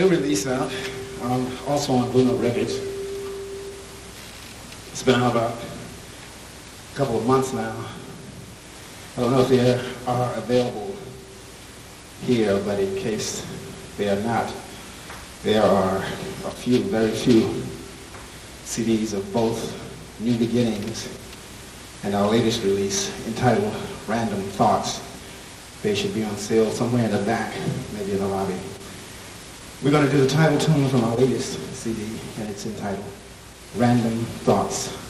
new release out, um, also on Blue Note Records. It's been out about a couple of months now. I don't know if they are available here, but in case they are not, there are a few, very few CDs of both New Beginnings and our latest release entitled Random Thoughts. They should be on sale somewhere in the back, maybe in the lobby. We're going to do the title tune from our latest CD, and it's entitled Random Thoughts.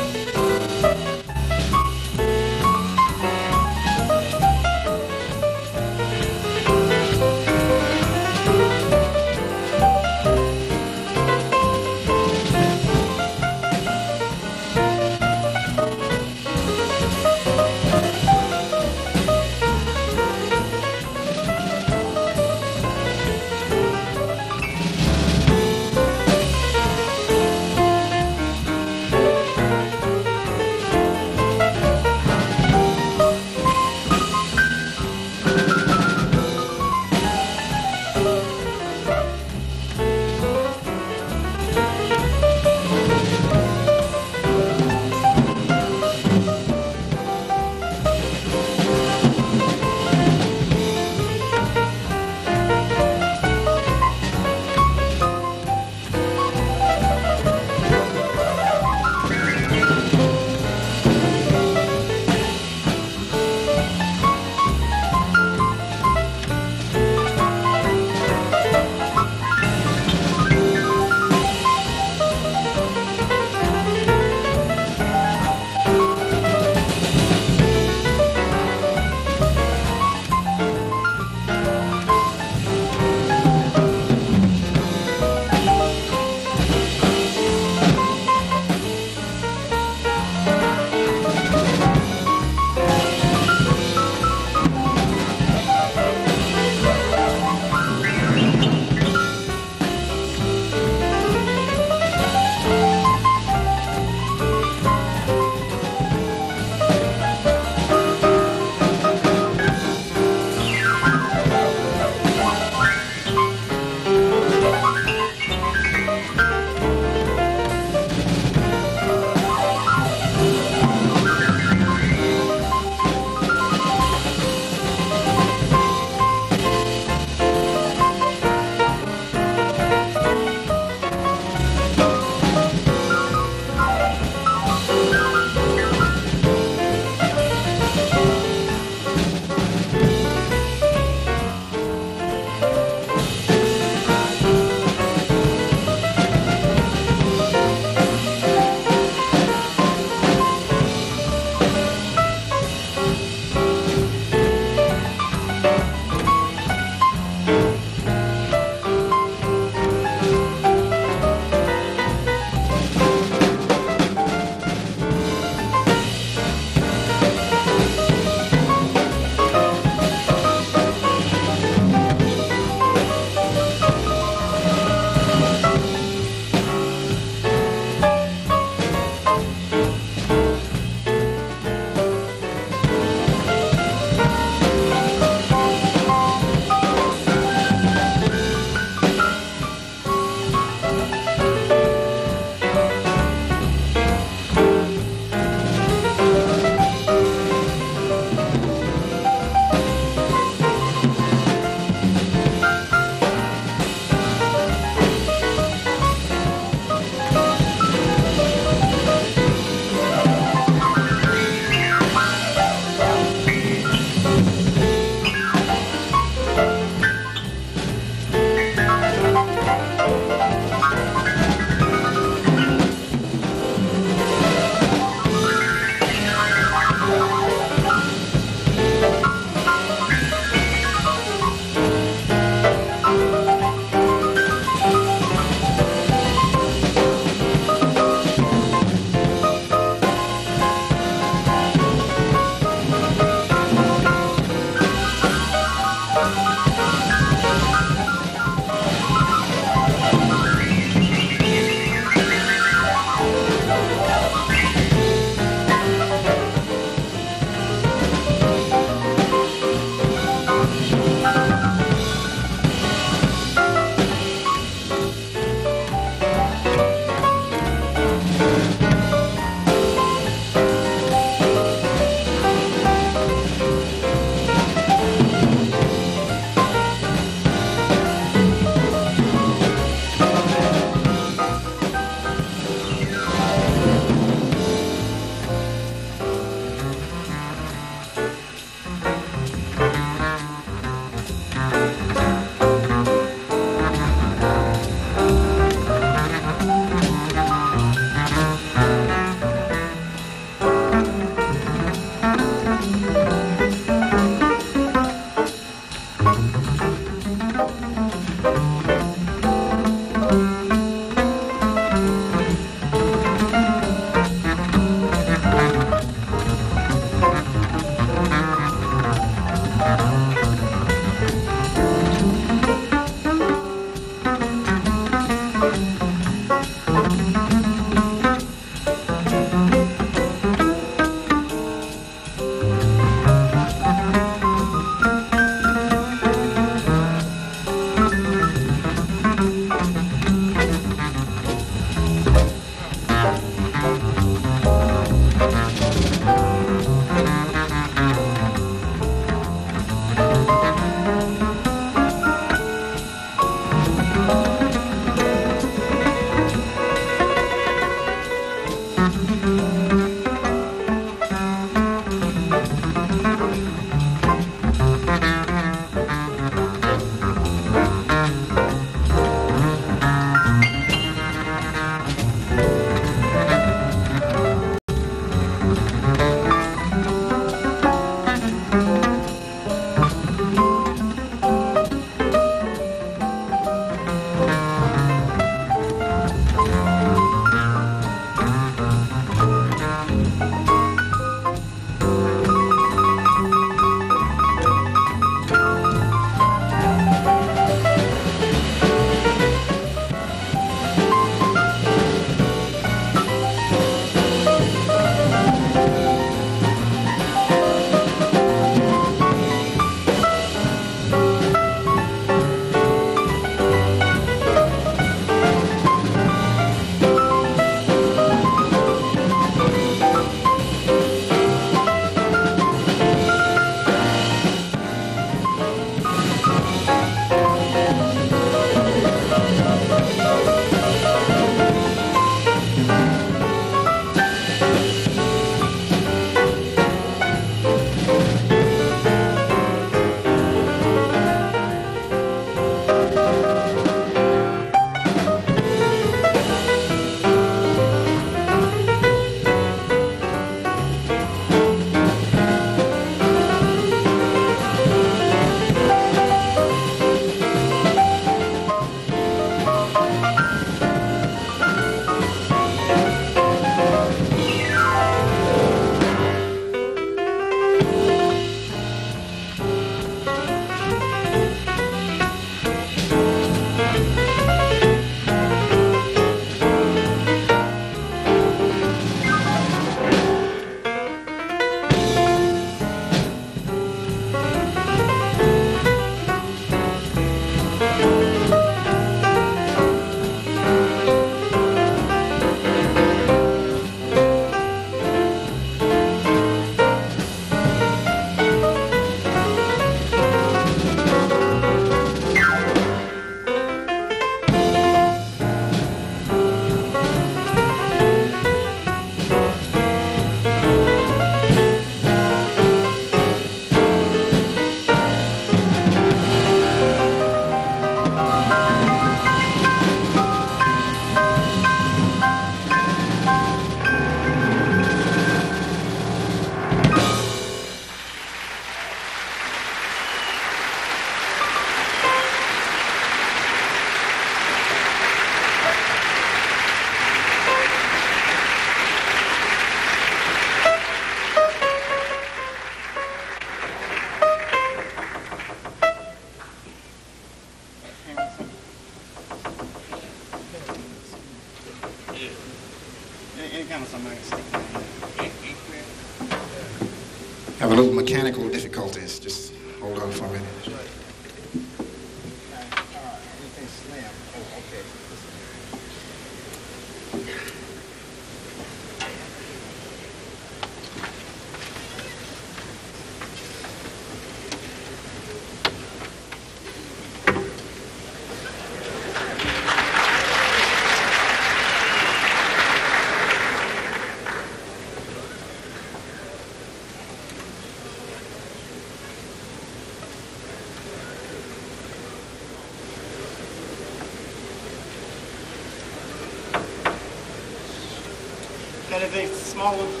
Anything smaller?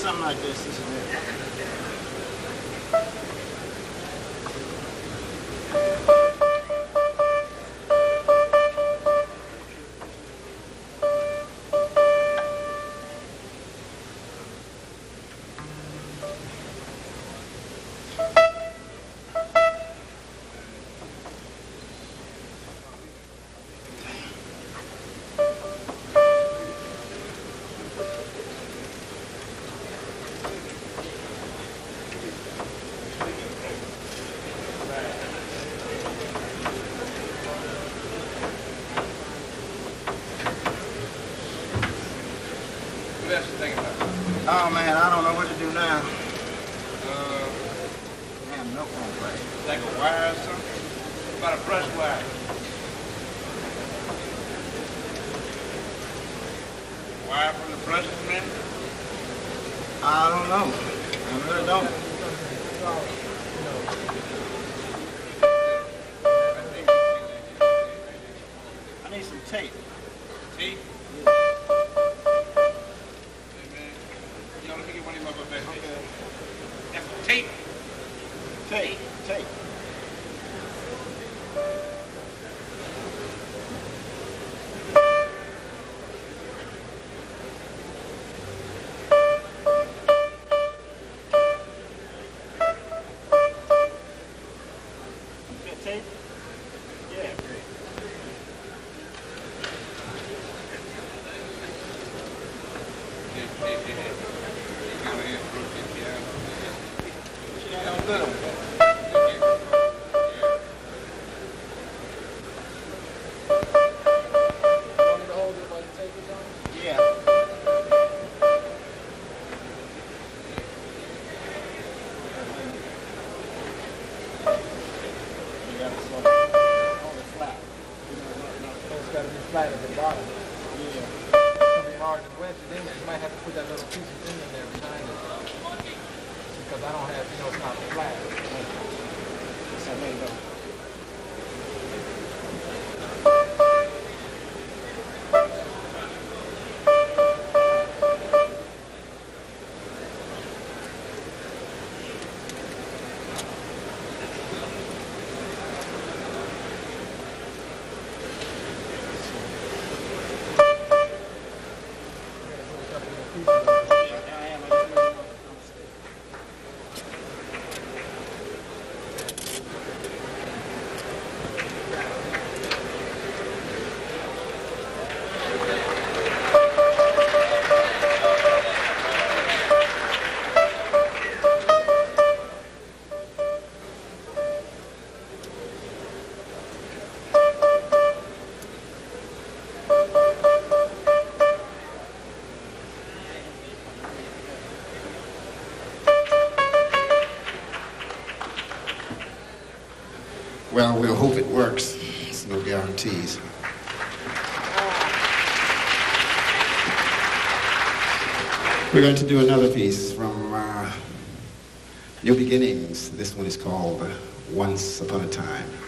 something like this, isn't it? all over Well, we'll hope it works. No guarantees. We're going to do another piece from uh, New Beginnings. This one is called Once Upon a Time.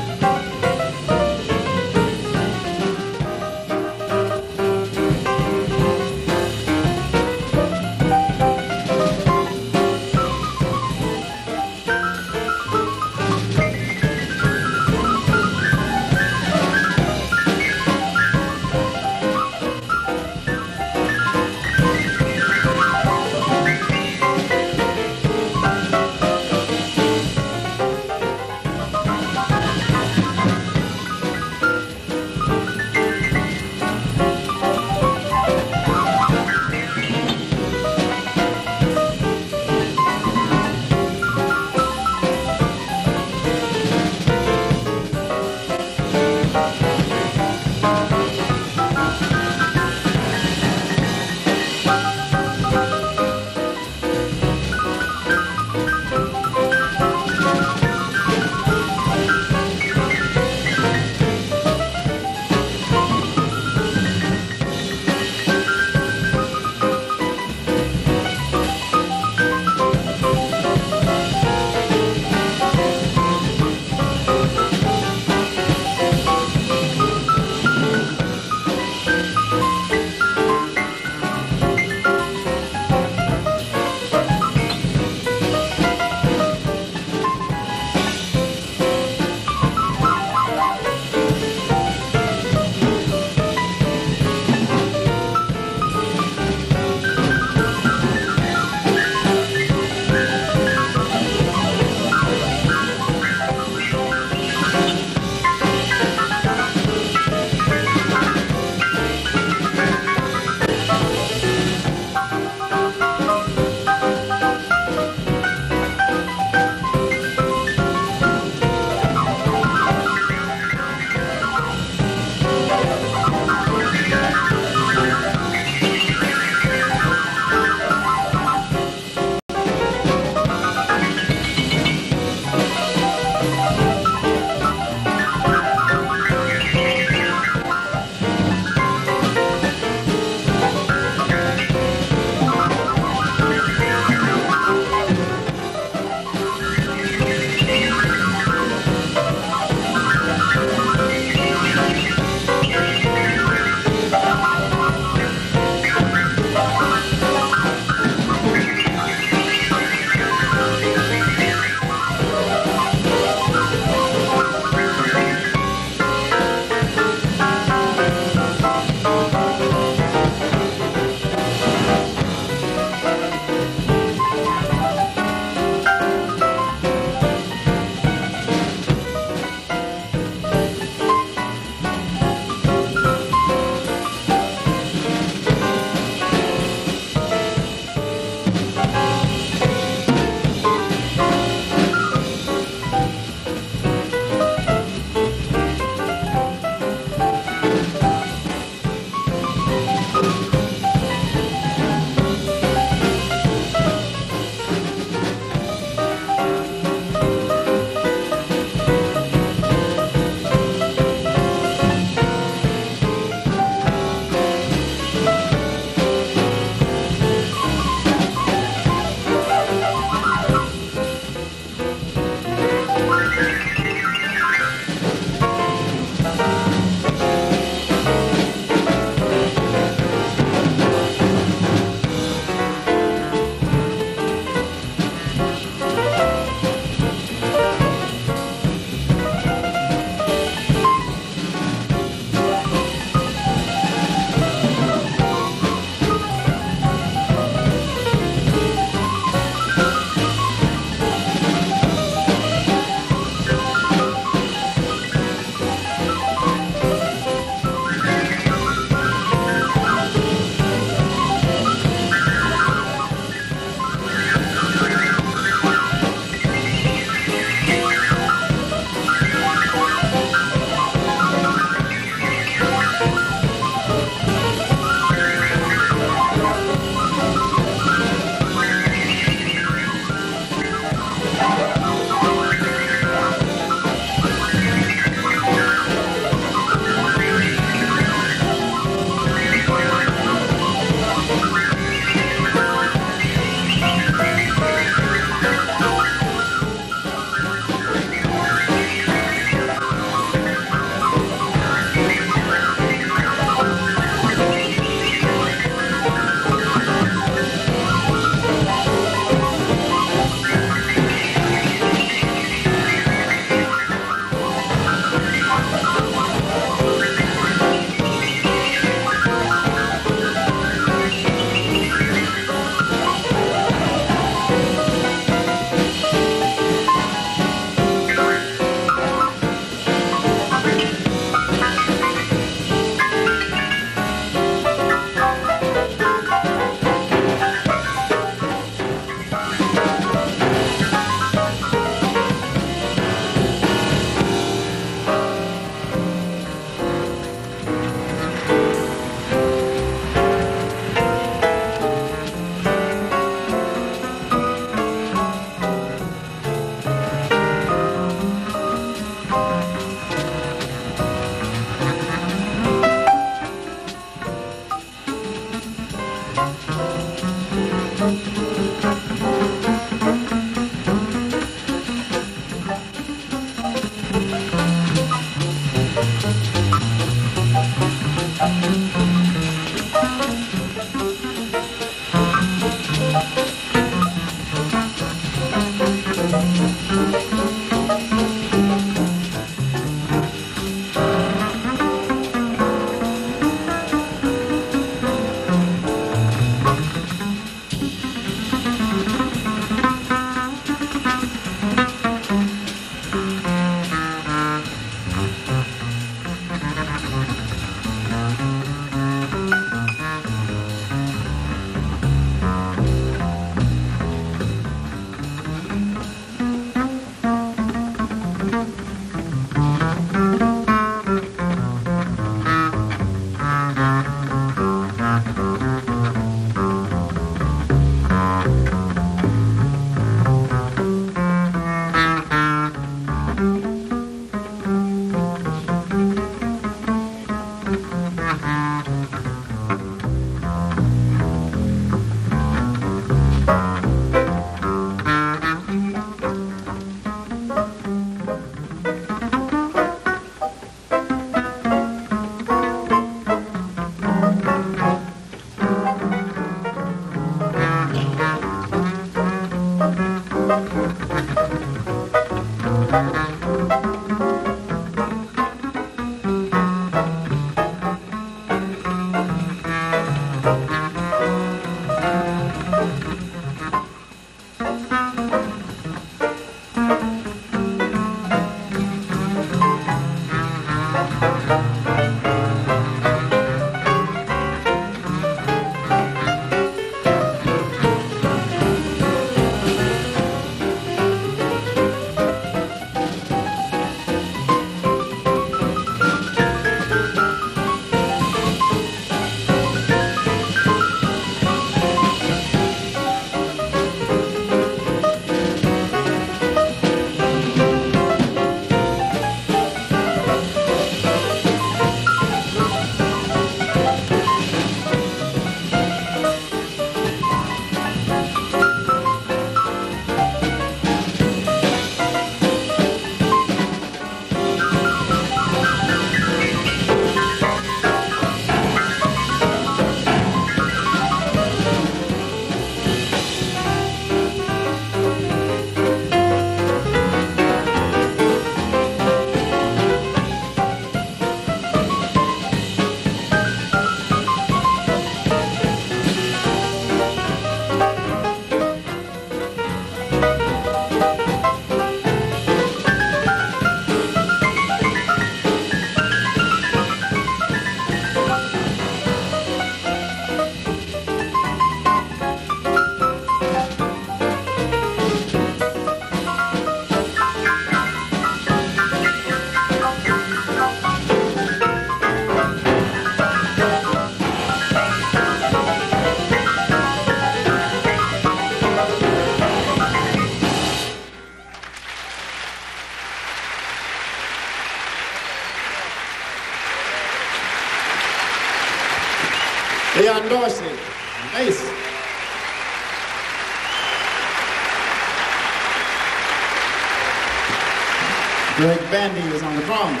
Bandy is on the drums.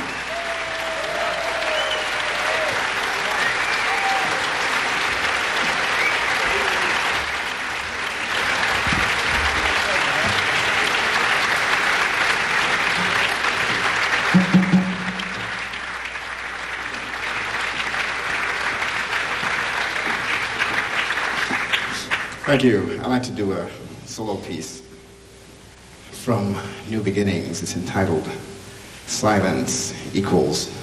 Thank you. I'd like to do a solo piece from New Beginnings. It's entitled Silence Equals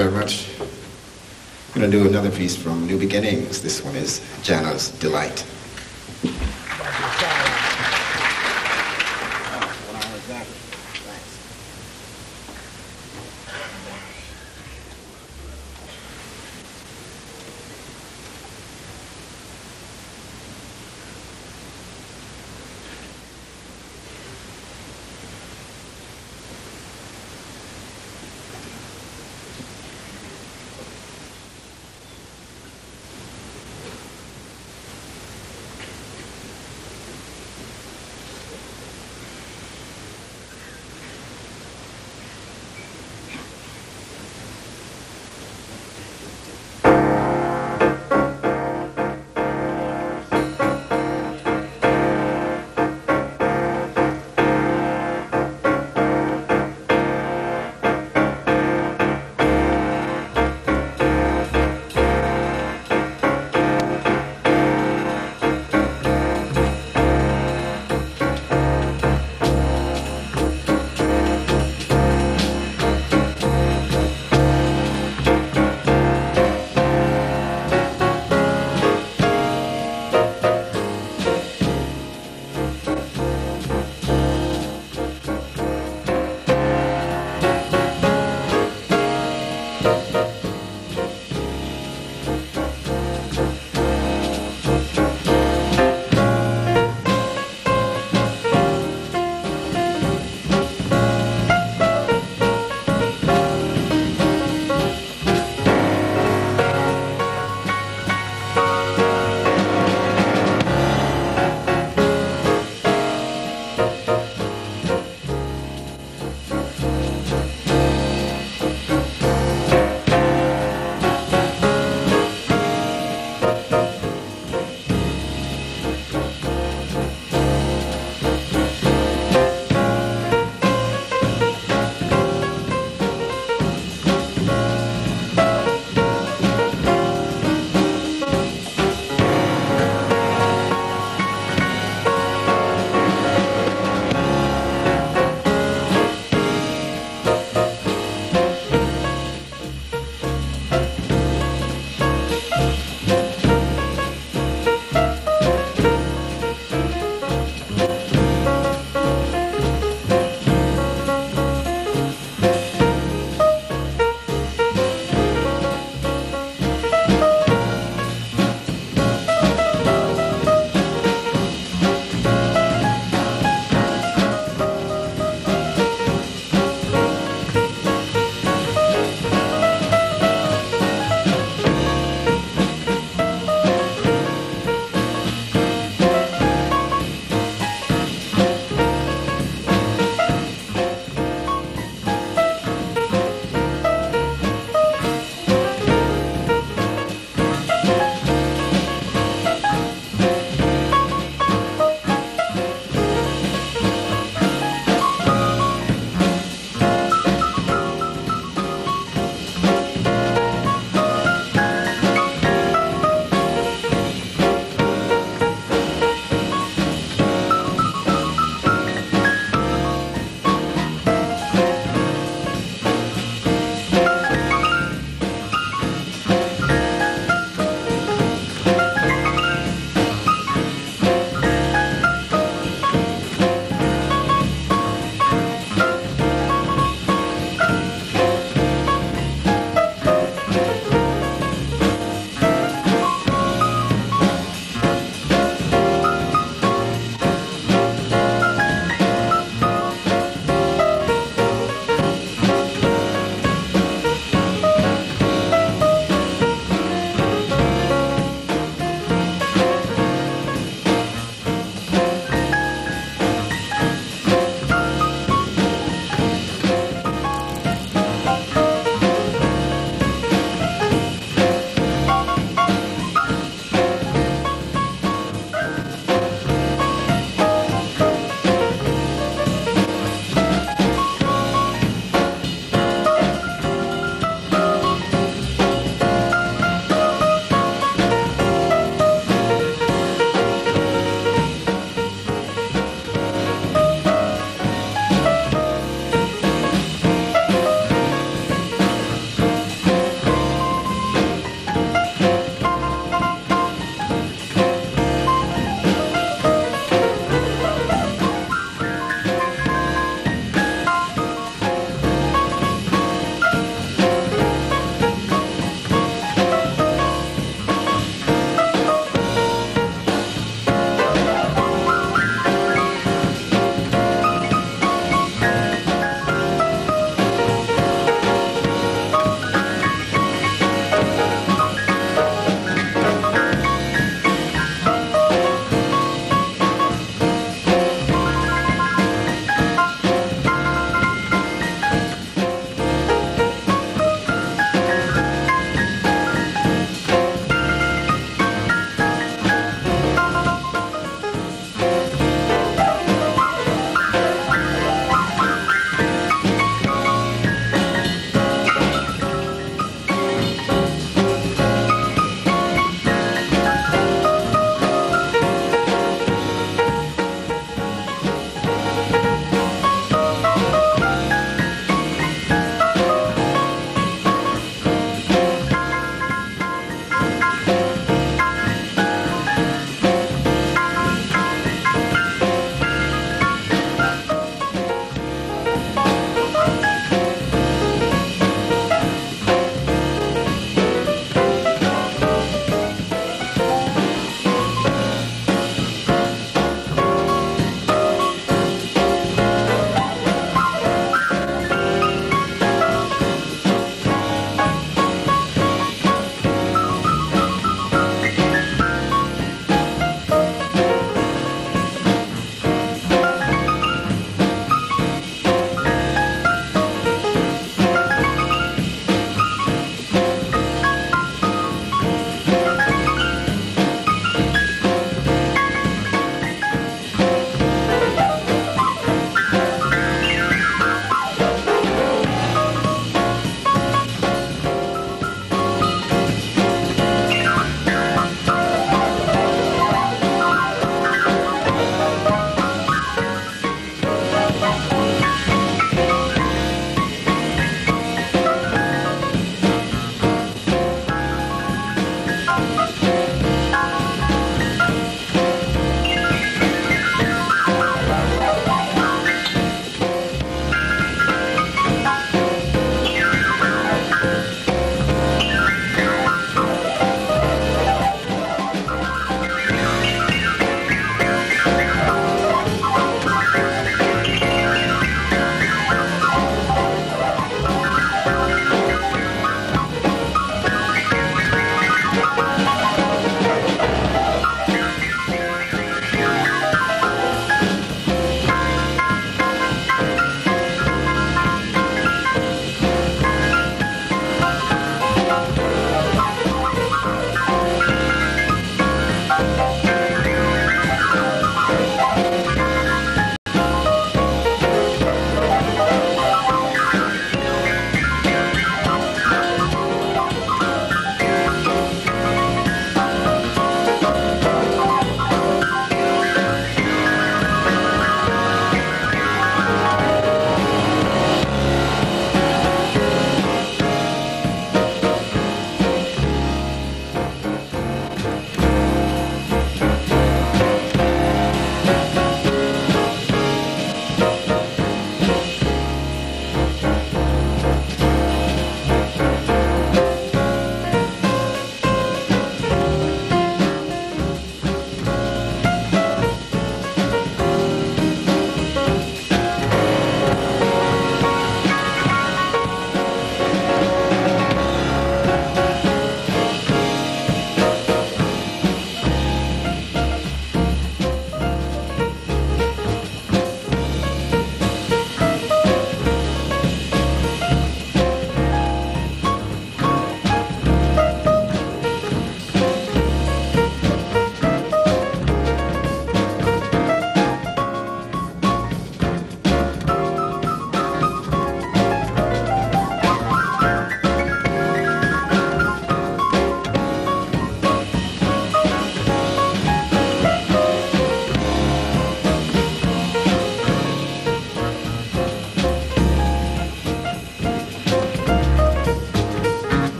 very much. I'm going to do another piece from New Beginnings. This one is Jana's Delight.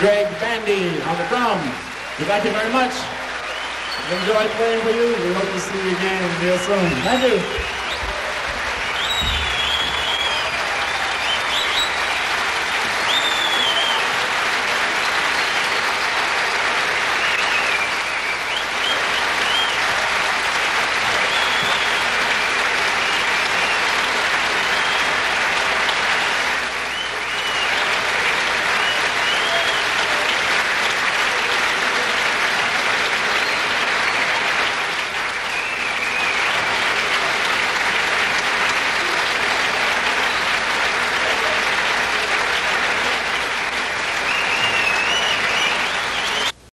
Greg Bandy on the drums. We thank you very much. Enjoy playing for you. We hope to see you again real soon. Thank you.